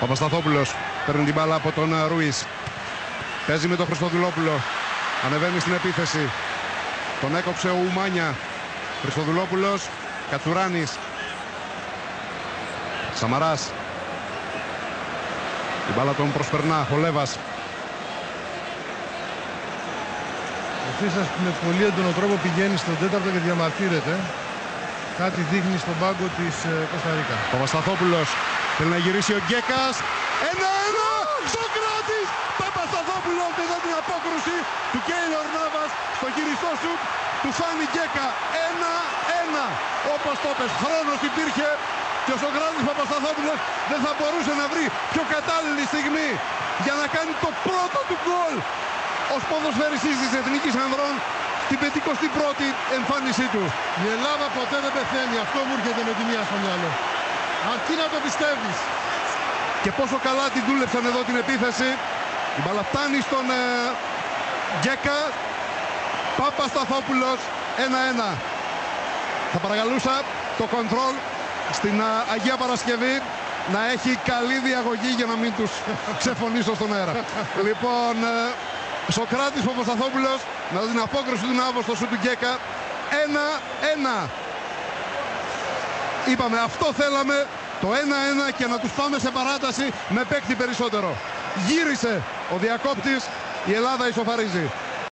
Παπασταθόπουλος παίρνει την μπάλα από τον Ρουίς. Παίζει με τον Χριστοδουλόπουλο. Ανεβαίνει στην επίθεση. Τον έκοψε ο Ουμάνια. Χριστοδουλόπουλος. Κατσουράνης. Σαμαράς. Η μπάλα τον προσπερνά. Χολέβας. Ο Φίσας με πολύ έντονο τρόπο πηγαίνει στον τέταρτο και διαμαρτύρεται. Κάτι δείχνει στον πάγκο της ε, Κωνσταντίνα. Παπασταθόπουλος. Θέλει να γυρίσει ο Γκέκας. Ένα-ένα! Σοκράτης! Παπασταθόπουλος μετά την απόκρουση του Κέιλορ Νάβας στο γυριστό σου του Φάνη Γκέκα. Ένα-ένα! Όπως το πες, χρόνος υπήρχε και ο Σοκράτης Παπασταθόπουλος δεν θα μπορούσε να βρει πιο κατάλληλη στιγμή για να κάνει το πρώτο του γκολ ως ποδοσφαιριστής της Εθνικής Ανδρών στην 51η εμφάνισή του. Η Ελλάδα ποτέ δεν πεθαίνει. Αυτό μου έρχεται με τη μία στο μυαλό. Αρκεί να το πιστεύεις. Και πόσο καλά την δούλεψαν εδώ την επίθεση. Η μπάλα φτάνει στον ε, Γκέκα. Πάπα Σταθόπουλος 1-1. Θα παρακαλούσα το κοντρόλ στην ε, Αγία Παρασκευή να έχει καλή διαγωγή για να μην τους ξεφωνήσω στον αέρα. λοιπόν, ε, Σοκράτης Παπασταθόπουλος με την απόκριση του Νάβο στο σου του Γκέκα. 1-1. Είπαμε αυτό θέλαμε το 1-1 και να τους πάμε σε παράταση με παίκτη περισσότερο. Γύρισε ο διακόπτης, η Ελλάδα ισοφαρίζει.